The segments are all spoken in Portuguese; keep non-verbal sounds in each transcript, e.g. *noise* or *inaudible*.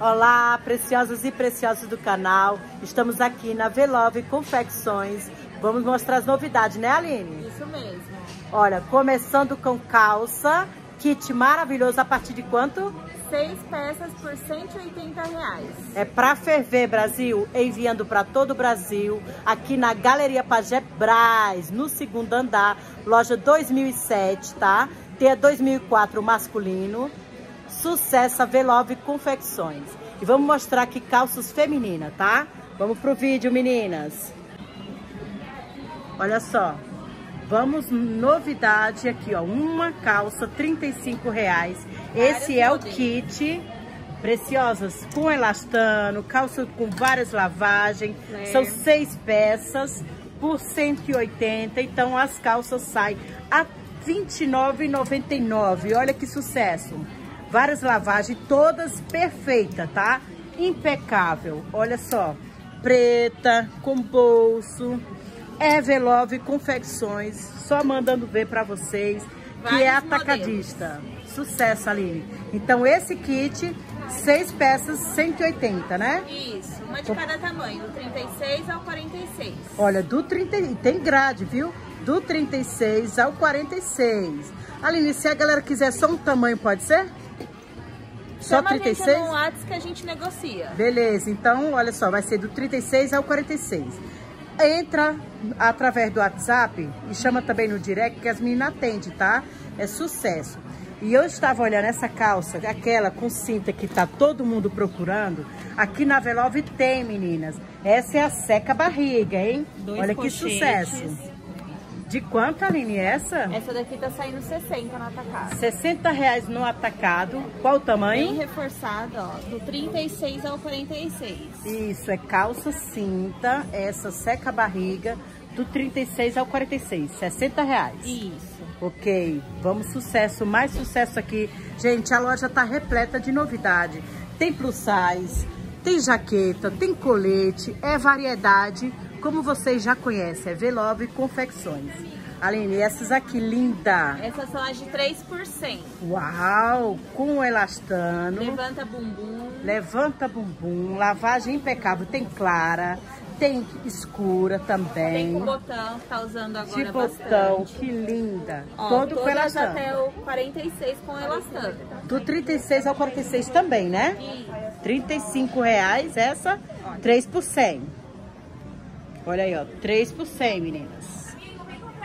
Olá, preciosas e preciosos do canal. Estamos aqui na Velove Confecções. Vamos mostrar as novidades, né, Aline? Isso mesmo. Olha, começando com calça, kit maravilhoso a partir de quanto? Seis peças por 180 reais. É pra ferver, Brasil, enviando para todo o Brasil, aqui na Galeria Pajé Braz, no segundo andar, loja 2007, tá? Tem a 2004 masculino, Sucesso a Velove Confecções. E vamos mostrar aqui calças femininas, tá? Vamos pro vídeo, meninas. Olha só. Vamos, novidade aqui, ó. Uma calça, 35 reais. Esse é o kit. Preciosas, com elastano, calça com várias lavagens. É. São seis peças por 180. Então, as calças saem a R$ 29,99. Olha que sucesso várias lavagens, todas perfeitas, tá? Impecável, olha só, preta, com bolso, Evelove Confecções, só mandando ver pra vocês, que é atacadista. Modelos. Sucesso, Aline. Então, esse kit, seis peças, 180, né? Isso, uma de cada tamanho, do 36 ao 46. Olha, do 30, tem grade, viu? Do 36 ao 46. Aline, se a galera quiser só um tamanho, pode ser? Só Chama 36? A gente no que a gente negocia. Beleza, então olha só, vai ser do 36 ao 46. Entra através do WhatsApp e chama também no direct que as meninas atendem, tá? É sucesso. E eu estava olhando essa calça, aquela com cinta que tá todo mundo procurando. Aqui na Velove tem, meninas. Essa é a seca barriga, hein? Dois Olha pochetes. que sucesso. De quanto, Aline, essa? Essa daqui tá saindo 60 no atacado. 60 reais no atacado. Qual o tamanho? Bem reforçada, ó. Do 36 ao 46. Isso, é calça cinta, essa seca barriga, do 36 ao 46. 60 reais. Isso. Ok, vamos sucesso, mais sucesso aqui. Gente, a loja tá repleta de novidade. Tem plus size, tem jaqueta, tem colete, é variedade como vocês já conhecem, é Velove Confecções. Aline, essas aqui, linda. Essas são as de 3%. Uau, com elastano. Levanta bumbum. Levanta bumbum, lavagem impecável. Tem clara, tem escura também. Tem com botão, que tá usando agora De botão, bastante. que linda. Ó, Todo com elastano. até o 46 com elastano. Do 36 ao 46 também, né? Isso. 35 reais essa, 3 por 100. Olha aí, ó. 3 por 100, meninas.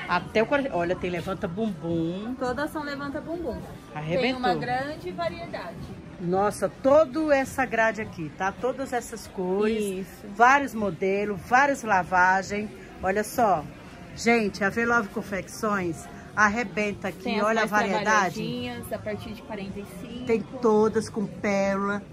Até o 40. Olha, tem levanta bumbum. Todas são levanta bumbum. Arrebentou. Tem uma grande variedade. Nossa, toda essa grade aqui, tá? Todas essas cores. Isso. Vários modelos, várias lavagens. Olha só. Gente, a Velove Confecções arrebenta aqui. Tem Olha a variedade. a partir de 45. Tem todas com pérola.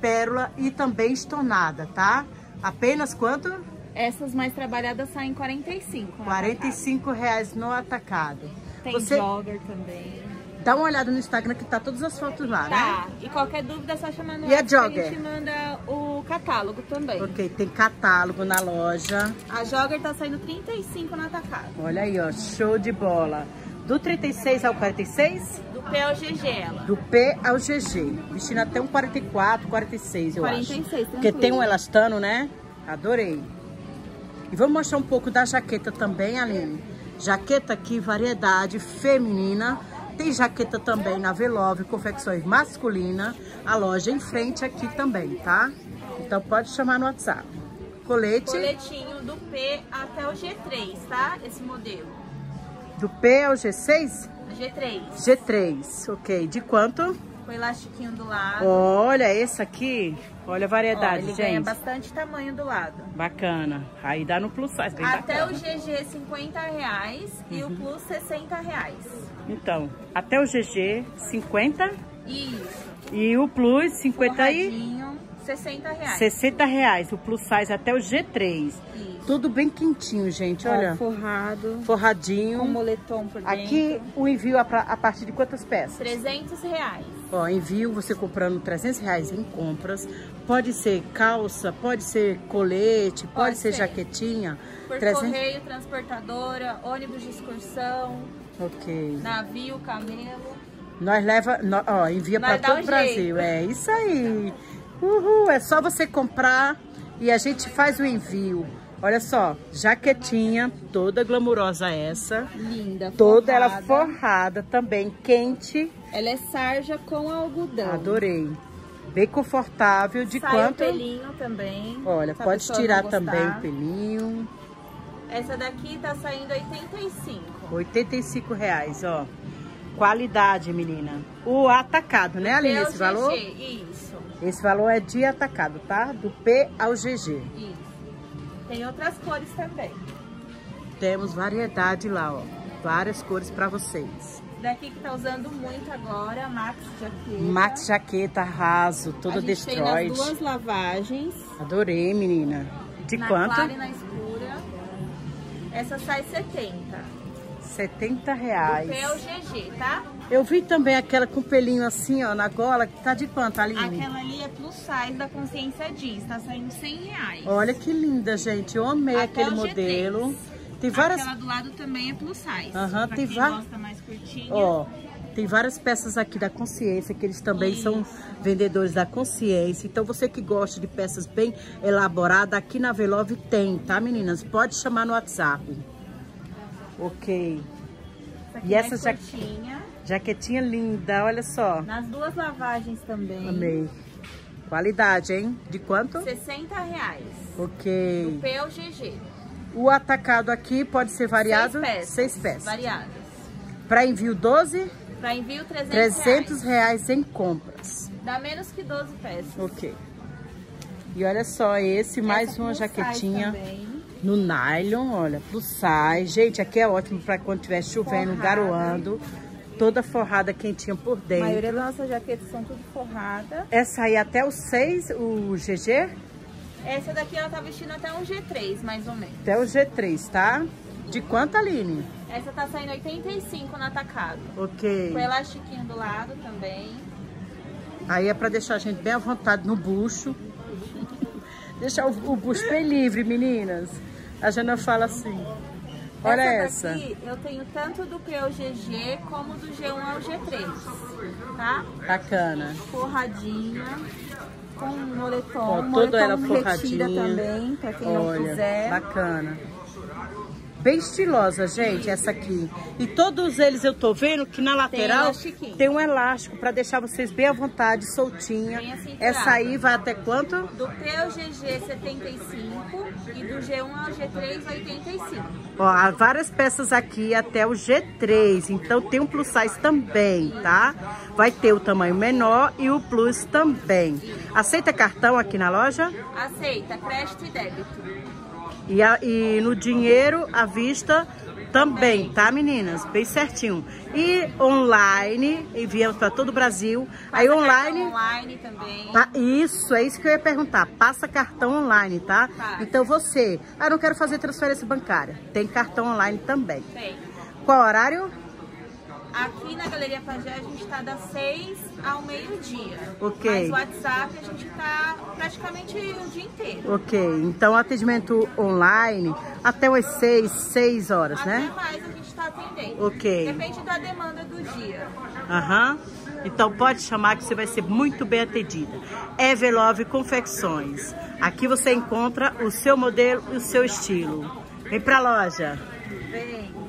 Pérola e também estonada, tá? Apenas quanto? Essas mais trabalhadas saem 45. 45 atacado. reais no atacado. Tem Você... jogger também. Dá uma olhada no Instagram que tá todas as fotos lá, tá. né? Tá. E qualquer dúvida é só chamar no e a, jogger? a gente manda o catálogo também. Ok, tem catálogo na loja. A jogger tá saindo 35 no atacado. Olha aí, ó, show de bola. Do 36 ao 46? Do P ao GG ela. Do P ao GG. Vestindo até um 44, 46, eu 46, acho. Tranquilo. Porque tem um elastano, né? Adorei. E vamos mostrar um pouco da jaqueta também, Aline. Jaqueta aqui, variedade feminina. Tem jaqueta também na Velove, confecções masculina. A loja em frente aqui também, tá? Então pode chamar no WhatsApp. Colete. Coletinho do P até o G3, tá? Esse modelo. Do P ao G6? G3. G3, ok. De quanto? Com elastiquinho do lado. Olha, esse aqui, olha a variedade, ele gente. ganha bastante tamanho do lado. Bacana. Aí dá no plus size, bem Até bacana. o GG 50 reais uhum. e o uhum. plus 60 reais. Então, até o GG 50. Isso. E o plus 50 e... 60 reais. 60 reais, o plus size até o G3. Isso. Tudo bem quentinho, gente, olha. Ó, forrado. Forradinho. Com moletom por dentro. Aqui o envio a, a partir de quantas peças? 300 reais. Ó, envio você comprando 300 reais em compras. Pode ser calça, pode ser colete, pode, pode ser, ser, jaquetinha. Por 300... correio, transportadora, ônibus de excursão. Ok. Navio, camelo. Nós leva, ó, envia para todo o Brasil. É isso aí. Uhul, é só você comprar e a gente faz o envio. Olha só, jaquetinha toda glamurosa essa. Linda, Toda forrada. ela forrada também, quente. Ela é sarja com algodão. Adorei. Bem confortável. De Sai quanto? o pelinho também. Olha, pode tirar também o pelinho. Essa daqui tá saindo 85. 85 reais, ó. Qualidade, menina. O atacado, né, Aline, esse valor? Isso. Esse valor é de atacado, tá? Do P ao GG. Isso. Tem outras cores também. Temos variedade lá, ó. Várias cores pra vocês. Daqui que tá usando muito agora, Max Jaqueta. Max Jaqueta raso, toda destroyed. tem duas lavagens. Adorei, menina. De na quanto? Clara e na escura. Essa sai 70. 70 reais. O o GG, tá? Eu vi também aquela com pelinho assim, ó, na gola, que tá de quanto, Aline? Aquela ali é plus size da Consciência Jeans, tá saindo 100 reais. Olha que linda, gente. Eu amei Até aquele modelo. Tem várias... Aquela do lado também é plus size. Aham, tem várias... mais curtinha. Ó, tem várias peças aqui da Consciência, que eles também Isso. são vendedores da Consciência. Então, você que gosta de peças bem elaboradas, aqui na Velove tem, tá, meninas? Pode chamar no WhatsApp. Ok. Essa e essa jaquetinha. Jaquetinha linda, olha só. Nas duas lavagens também. Amei. Qualidade, hein? De quanto? 60 reais. Ok. Do P ao GG. O atacado aqui pode ser variado? Seis peças. Seis peças. Variadas. Para envio 12? Para envio 300, 300 reais. reais em compras. Dá menos que 12 peças. Ok. E olha só esse, Essa mais uma jaquetinha no nylon, olha, plus size. Gente, aqui é ótimo para quando estiver chovendo, garoando. Toda forrada quentinha por dentro. A maioria das nossas jaquetas são tudo forrada. Essa aí até o 6, o GG? Essa daqui ela tá vestindo até um G3, mais ou menos. Até o G3, tá? De quanto, Aline? Essa tá saindo 85 no atacado. Ok. Com elastiquinho do lado também. Aí é pra deixar a gente bem à vontade no bucho. *laughs* deixar o, o bucho bem livre, meninas. A Jana fala assim. Olha essa. essa. Daqui, eu tenho tanto do P ao GG como do G1 ao G3, tá? Bacana. Forradinha com moletom, Ó, moletom ela forradinha também, pra quem Olha, não quiser. bacana. Bem estilosa, gente, essa aqui. E todos eles eu tô vendo que na lateral tem, tem um elástico para deixar vocês bem à vontade, soltinha. Assim essa aí vai até quanto? Do P ao GG 75 e do G1 ao G3 85. Ó, há várias peças aqui até o G3, então tem um plus size também, tá? Vai ter o tamanho menor e o plus também. Aceita cartão aqui na loja? Aceita, crédito e débito. E, a, e no dinheiro à vista também, tá meninas? Bem certinho. E online, enviamos para todo o Brasil. Passa Aí online... online também. Tá, isso, é isso que eu ia perguntar. Passa cartão online, tá? Então você, ah, não quero fazer transferência bancária. Tem cartão online também. Tem. Qual horário? Aqui na Galeria Pajé a gente está das 6 ao meio-dia. Ok. Mas o WhatsApp a gente está praticamente o dia inteiro. Ok. Então atendimento online até umas 6, 6 horas, até né? Até mais a gente está atendendo. Ok. Depende da demanda do dia. Aham. Uhum. Então pode chamar que você vai ser muito bem atendida. Evelove Confecções. Aqui você encontra o seu modelo e o seu estilo. Vem pra loja. Vem.